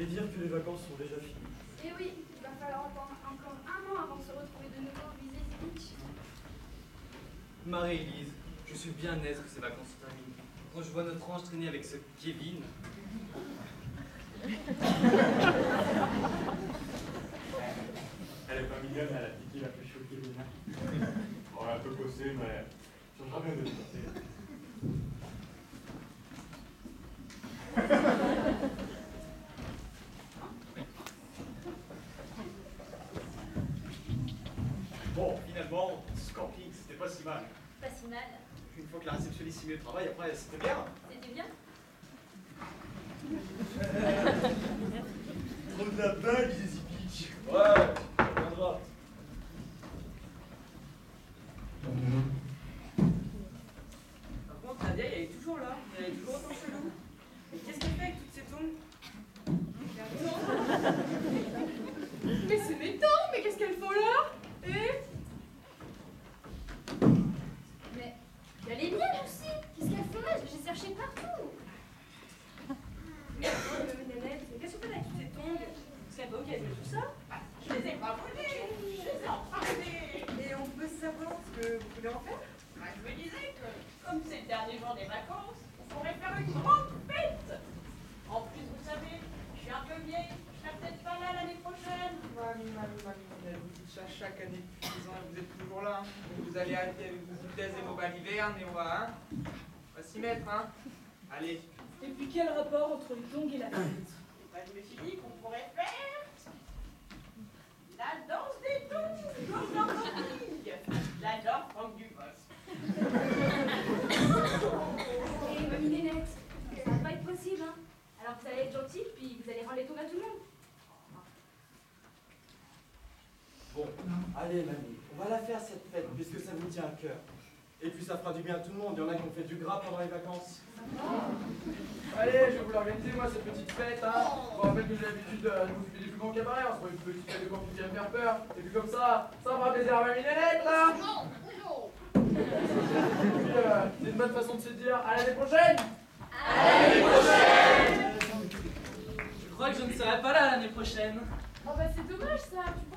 Et dire que les vacances sont déjà finies. Et oui, il va falloir attendre encore un an avant de se retrouver de nouveau au Visée Beach. Marie-Élise, je suis bien aise que ces vacances se terminent. Quand je vois notre ange traîner avec ce Kevin, Elle est pas mignonne, elle a piqué la plus choquée Lina. Bon, elle est un peu cossée, mais ça sera bien de se Bon, finalement, ce camping, c'était pas si mal. Pas si mal. Une fois que la réceptionniste s'y met au travail, après, c'était bien. C'était bien. Trop de la balle, Beach. Ouais, ça viendra. Par contre, la vieille, elle est toujours là. Elle est toujours autant chelou. Mais qu'est-ce qu'elle fait avec toutes ces tongs Mais c'est mes partout. Mais qu'est-ce que tu fais avec ces tongs C'est pas ok, mais tout ça? Je les ai pas volés. Je les ai empruntés. Et on peut savoir ce que vous voulez en faire? Bah, je me disais que, comme c'est le dernier jour des vacances, on pourrait faire une grande fête. En plus, vous savez, je suis un peu vieille, je serai peut-être pas là l'année prochaine. Mamie, mamie, mamie, elle vous dites ça chaque année depuis 10 ans et vous êtes toujours là. hein. Vous allez arrêter avec vos et vos balivernes et on va, hein? On va s'y mettre, hein Allez. Et puis quel rapport entre les tongs et la fête Bah, je me suis dit qu'on pourrait faire la danse des tongs, comme dans Camping. J'adore Franck Dubos. Et mamie Nénette, ça va pas être possible, hein. Alors vous allez être gentil, puis vous allez rendre les tongs à tout le monde. Bon, allez, mamie, on va la faire cette fête, puisque ça vous tient à cœur. Et puis ça fera du bien à tout le monde. Il y en a qui ont fait du gras pendant les vacances. Allez, je vais vous l'organiser, moi, cette petite fête. Hein. Je vous rappelle que j'ai l'habitude de nous occuper des plus grands cabarets. On se voit une petite fête de camping qui va me faire peur. Et puis comme ça, ça me fera plaisir à ma minette, là. Non, puis, euh, c'est une bonne façon de se dire à l'année prochaine. je crois que je ne serai pas là l'année prochaine. Oh bah c'est dommage ça, tu